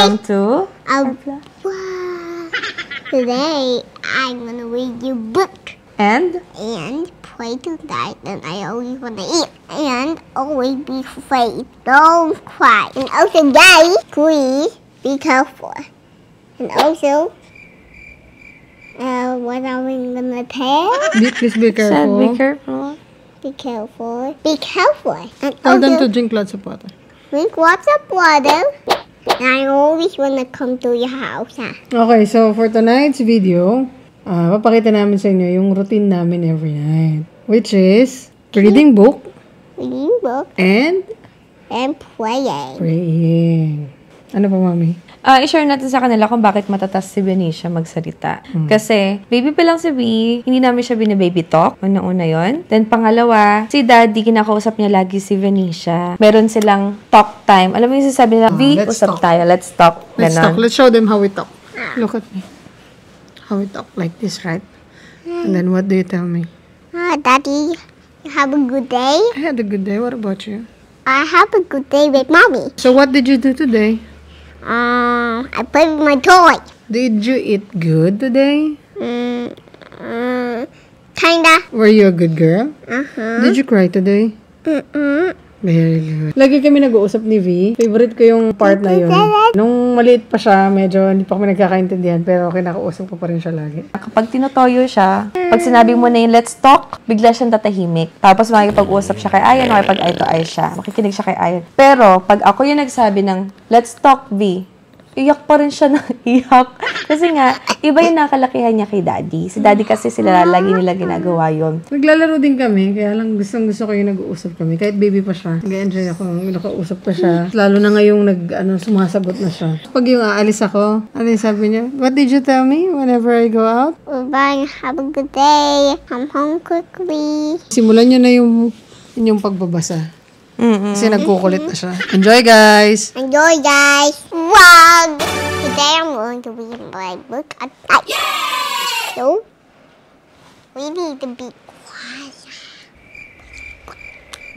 Welcome to. Today, I'm gonna read you book and and pray tonight, and I always wanna eat and always be afraid. Don't cry. And also, guys, please be careful. And also, uh, what are we gonna tell? Be, please be said careful. be careful. Be careful. Be careful. And Tell them to drink lots of water. drink lots of water. I always wanna come to your house. ah. Okay, so for tonight's video, ah papakita namin sa inyo yung routine namin every night. Which is reading book Reading book and and praying. praying. Ano pa, mami? Ah, i-share natin sa kanila kung bakit matatas si Benicia magsalita. Kasi, baby pa lang si B, hindi namin siya binababy talk. Una-una yon. Then, pangalawa, si daddy, kinakausap niya lagi si Benicia. Meron silang talk time. Alam mo yung sasabi nila, B, let's usap talk. tayo, let's talk. Let's Ganon. talk. Let's show them how we talk. Look at me. How we talk like this, right? And then what do you tell me? Ah, Daddy, you have a good day. I had a good day. What about you? I have a good day with Mommy. So what did you do today? Um, I played with my toy. Did you eat good today? Mm, mm, kinda. Were you a good girl? Uh-huh. Did you cry today? Mm-mm. Very good. Lagi kami nag-uusap ni V. Favorite ko yung part na yun. Nung maliit pa siya, medyo hindi pa kami nagkakaintindihan, pero kinakausap ko pa rin siya lagi. Kapag tinotoyo siya, pag sinabi mo na yung let's talk, bigla siyang tatahimik. Tapos makikipag-usap siya kay Ayan, makikipag-eye to eye siya. Makikinig siya kay Ayan. Pero, pag ako yung nagsabi ng let's talk, V, iyak pa rin siya ng iyak. Kasi nga, iba yung nakalakihan niya kay daddy. Si daddy kasi sila lagi nila ginagawa yun. Naglalaro din kami, kaya lang gustong gusto ko yung nag-uusap kami. Kahit baby pa siya. Nag-enjoy ako, nakausap pa siya. Lalo na ngayong nag, ano, sumasagot na siya. Pag yung aalis ako, ano yung sabi niya? What did you tell me whenever I go out? Bye. Have a good day. Come home quickly. Simulan niyo na yung inyong pagbabasa. Mm-mm. Kasi nagkukulit na siya. Mm-hmm. Enjoy, guys! Enjoy, guys. Wow. Today I'm going to read my book at night. So, we need to be quiet.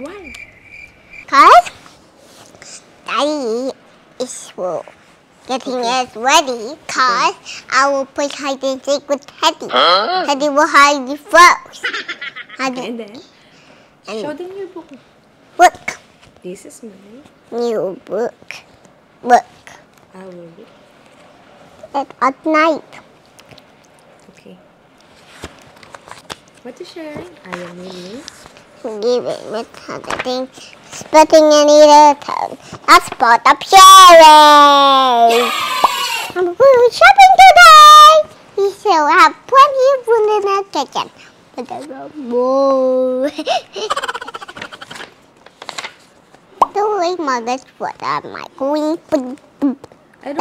Why? Cause Daddy is well, getting us ready. Cause I will play hide and seek with Teddy. Teddy will hide the first. Teddy, And then, and show them your book. This is my new book, book. I will read. At, at night. Okay. What is sharing? I am reading. Giving it with other thing. Spitting in either tongue. That's part of sharing. I'm going shopping today. We still have plenty of food in our kitchen. But there's more. the way mother's foot on my boop. I don't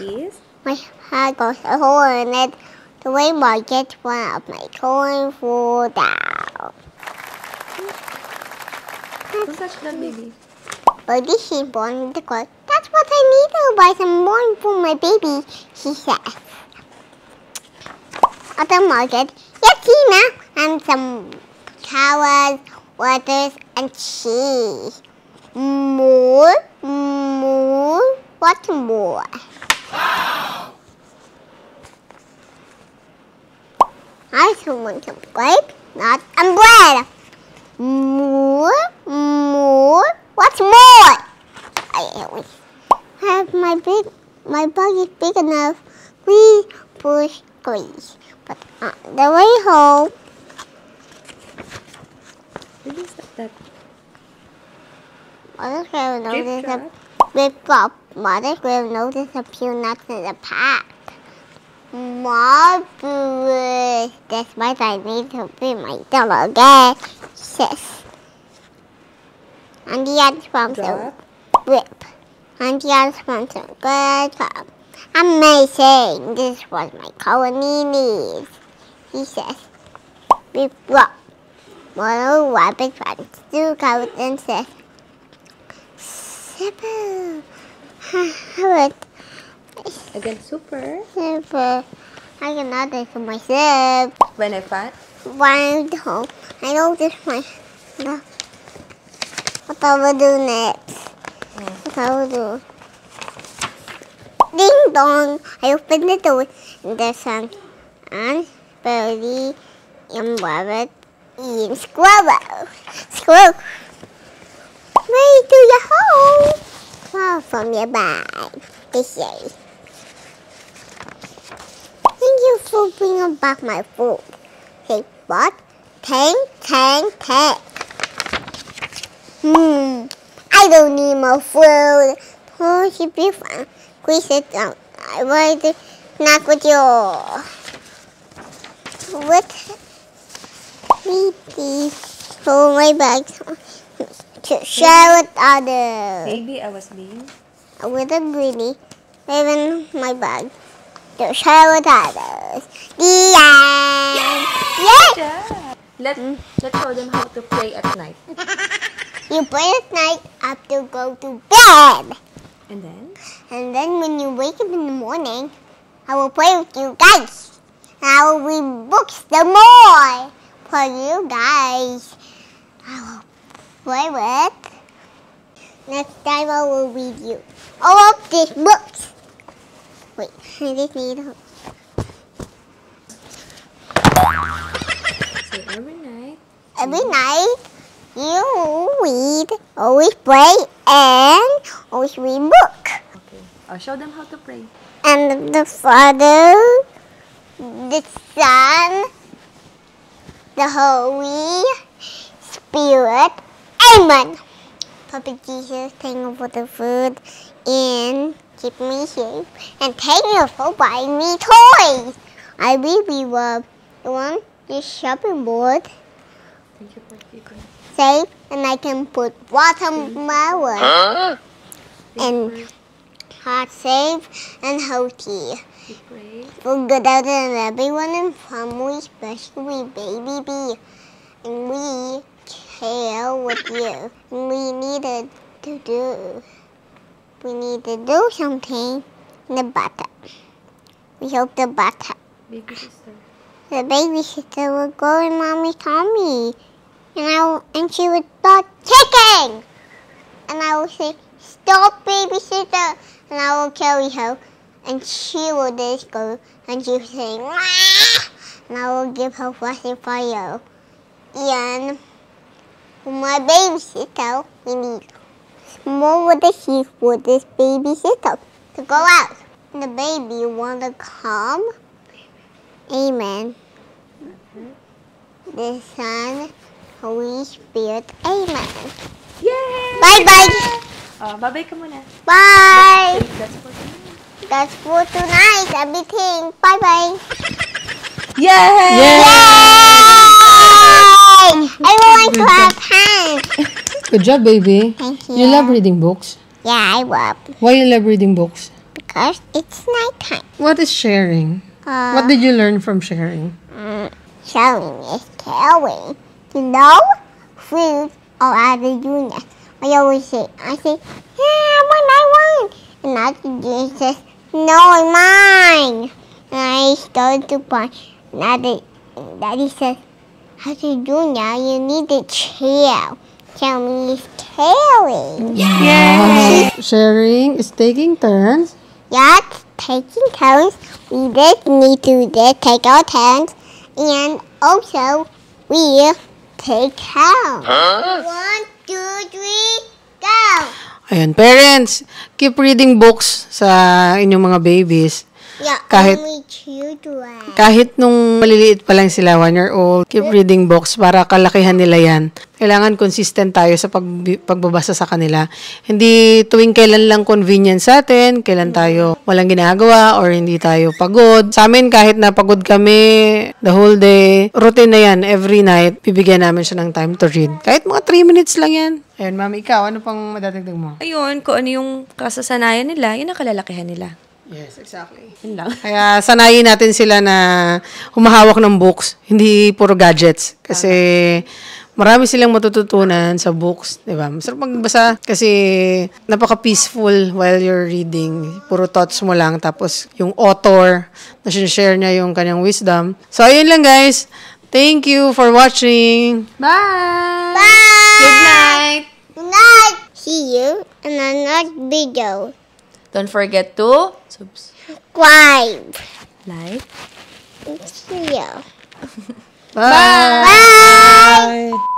know. My head goes a hole in it. The way my gets one of my coin fall down. Don't touch that baby. But this is born the coat. That's what I need to buy some more for my baby, she says. At the market, yes, Tina, and some flowers, waters, and cheese. More, more, what more? I just want some grape, not umbrella. More, more, what's more? I have my big, my bug is big enough. Please push, please. But on the way home, What is that? Mother will notice a big pop. Mother will notice a few nuts in the pack. Marvelous. That's why I need to be my dog again. Says. And the other Drop. whip. And the other the good job. Amazing. This was my colony needs. He says. Whip rock. Mother rabbit runs to out and says. Again, super. Super. I cannot do it myself. When I find. One home. I know this one. No. What I will do next? Mm. What I will do? Ding dong. I opened the door and the sun and Birdie and Rabbit and Squirrel. Squirrel. Where do you home? From your bag. They say. Thank you for bringing back my food. Say what? Tang, tang, tang. Hmm. I don't need more food. Oh, should be. Please sit down. I want to snack with you. What? Please hold my bag to share with others. Maybe I was being... With a greedy, even my bag to share with others. The end. Yay! Let, let's show them how to play at night. You play at night after go to bed. And then? And then when you wake up in the morning, I will play with you guys. And I will read books the more for you guys. I will play with. Next time I will read you all of these books. Wait, I just need a So every night, every night you read, always play, and always read book. okay. I'll show them how to pray. and the Father, the Son, the Holy Spirit. Amen. Papa Jesus, thank you for the food and keep me safe. And thank you for buying me toys. I really love the one, this shopping board, Thank you for keeping safe, and I can put watermelon and heart safe and healthy. We pray. for good out and everyone in family, especially baby B. And we care with you. We needed to do. We need to do something in the bathtub. We hope the bathtub. Baby sister. The baby sister will go in mommy's tummy. And I and she would start kicking. And I will say, stop baby sister. And I will carry her. And she will just go and she will say, Wah! and I will give her flashing fire. And my baby sister, we need more water sheet for this baby sister to go out. The baby wanna come. Amen. The Son, Holy Spirit. Amen. Yay! Bye bye. Oh, bye-bye ka muna. Bye. That's for tonight. That's for tonight. Everything. Bye bye. Yay! Yay! Everyone clap hands. Good job, baby. Thank you. You love reading books? Yeah, I love Why you love reading books? because it's nighttime. What is sharing? Uh, What did you learn from sharing? mm, showing is caring. You know, food or other units. I always say, I say, yeah, what I want. And other unit says, no, mine. And I start to buy. Another, daddy says, how to do now? You need a chair. Tell me it's caring. Sharing is taking turns. Yes, taking turns. We just need to just take our turns. And also, we take count. One, two, three, go! Ayan, parents, keep reading books sa inyong mga babies. Yeah, Kahit- only children. Kahit nung maliliit pa lang sila, one year old, keep reading books para kalakihan nila yan. Kailangan consistent tayo sa pag, pagbabasa sa kanila. Hindi tuwing kailan lang convenient sa atin, kailan tayo walang ginagawa or hindi tayo pagod. Sa amin, kahit na pagod kami the whole day, routine na yan, every night, bibigyan namin siya ng time to read. Kahit mga 3 minutes lang yan. Ayun, mami, ikaw, ano pang madadagdag mo? Ayun, kung ano yung kasasanayan nila, yun ang kalalakihan nila. Yes, exactly. Yun lang. Kaya sanayin natin sila na humahawak ng books, hindi puro gadgets. Kasi marami silang matututunan sa books, di ba? Masarap magbasa kasi napaka-peaceful while you're reading. Puro thoughts mo lang. Tapos yung author, na share niya yung kanyang wisdom. So, ayun lang guys. Thank you for watching. Bye! Bye! Good night! Good night! See you in another video. Don't forget to Subscribe. like. See you. Bye! Bye.